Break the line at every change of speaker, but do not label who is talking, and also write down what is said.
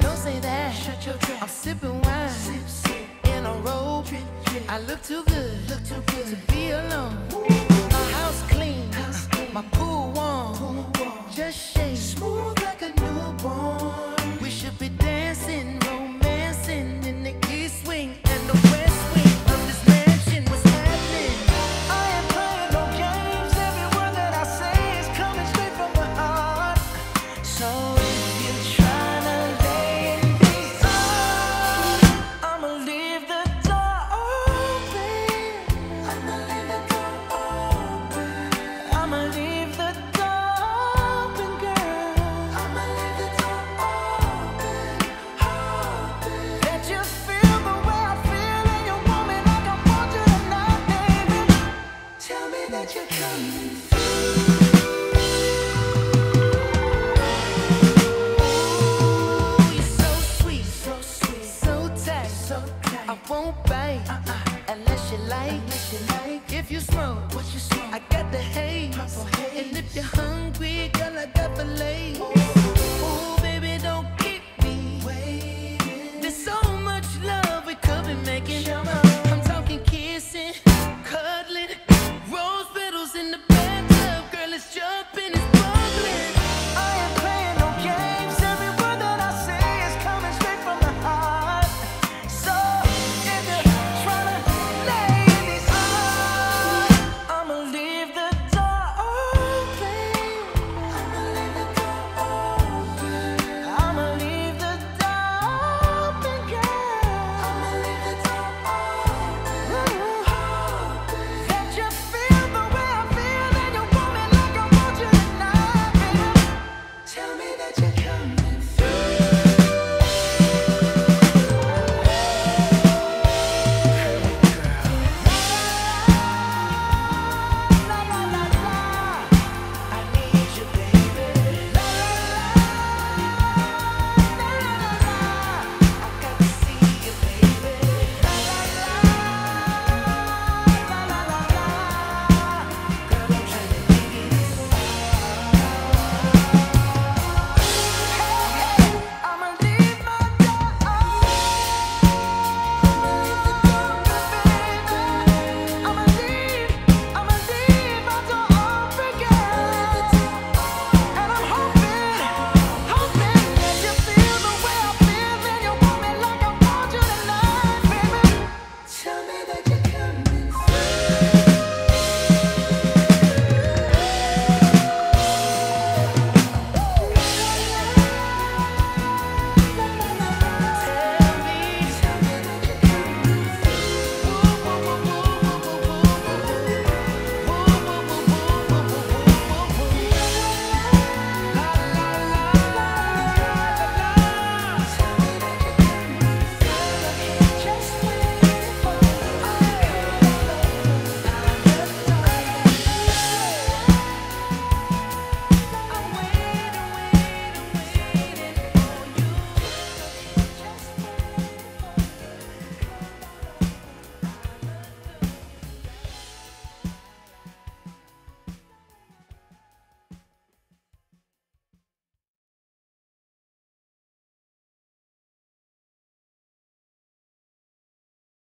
Don't say that. Shut your. I'm sipping wine. Sip, sip. In a robe. Trip, trip. I look too good. Look too good. To be alone. okay. I won't bite uh-uh. unless you like. Unless you like. If you smoke, what you smoke? I got the haze. Haze. And if you're hungry, girl, I got the lace.